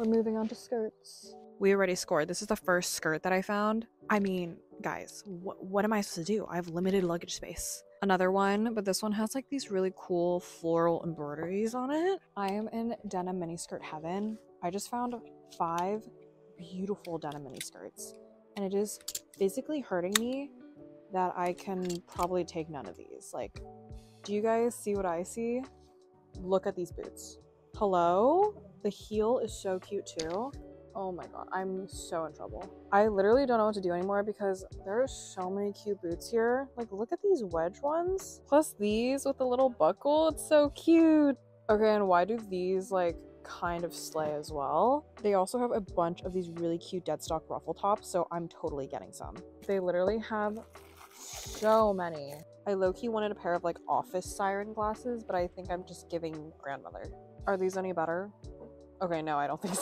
we're moving on to skirts. We already scored. This is the first skirt that I found. I mean, guys, wh- what am I supposed to do? I have limited luggage space. Another one, but this one has like these really cool floral embroideries on it. I am in denim miniskirt heaven. I just found five beautiful denim miniskirts, and it is physically hurting me that I can probably take none of these. Like, do you guys see what I see? Look at these boots. Hello? The heel is so cute too. Oh my god, I'm so in trouble. I literally don't know what to do anymore because there are so many cute boots here. Like, look at these wedge ones. Plus these with the little buckle. It's so cute. Okay, and why do these like kind of slay as well? They also have a bunch of these really cute deadstock ruffle tops, so I'm totally getting some. They literally have so many. I low-key wanted a pair of like office siren glasses, but I think I'm just giving grandmother. Are these any better? Okay, no, I don't think so.